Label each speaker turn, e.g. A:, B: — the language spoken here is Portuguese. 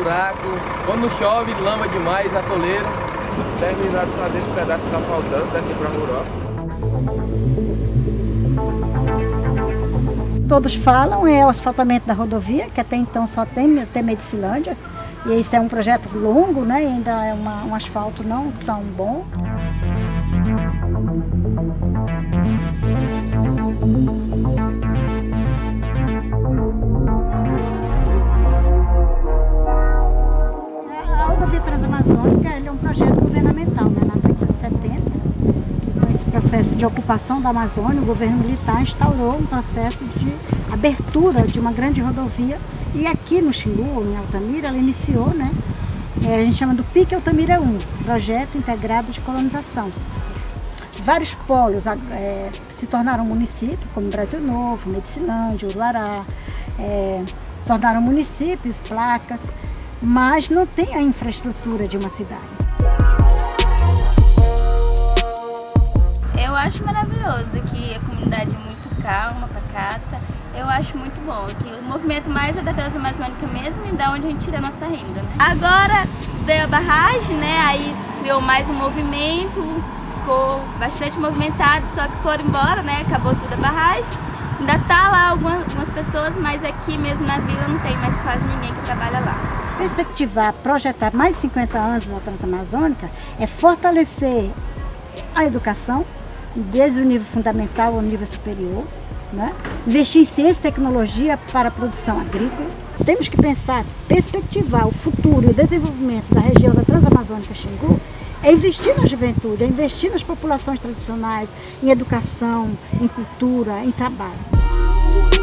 A: buraco, quando chove, lama demais, atoleiro.
B: Terminar de fazer esse pedaço que tá faltando daqui para Muroca.
C: Todos falam é o asfaltamento da rodovia, que até então só tem, tem Medicilândia. E esse é um projeto longo, né? E ainda é uma, um asfalto não tão bom. De ocupação da Amazônia, o governo militar instaurou um processo de abertura de uma grande rodovia e aqui no Xingu, em Altamira, ela iniciou, né? É, a gente chama do PIC Altamira 1, Projeto Integrado de Colonização. Vários polos é, se tornaram municípios, como Brasil Novo, Medicilândia, Uruará, é, tornaram municípios, placas, mas não tem a infraestrutura de uma cidade.
D: Calma, pacata eu acho muito bom. Que o movimento mais é da Transamazônica mesmo e da onde a gente tira a nossa renda. Né? Agora veio a barragem, né? Aí criou mais um movimento, ficou bastante movimentado, só que foram embora, né? Acabou tudo a barragem. Ainda tá lá algumas, pessoas, mas aqui mesmo na vila não tem mais quase ninguém que trabalha lá.
C: Perspectivar, projetar mais de 50 anos na Transamazônica é fortalecer a educação, desde o nível fundamental ao nível superior, né? investir em ciência e tecnologia para a produção agrícola. Temos que pensar, perspectivar o futuro e o desenvolvimento da região da Transamazônica Xingu é investir na juventude, é investir nas populações tradicionais, em educação, em cultura, em trabalho.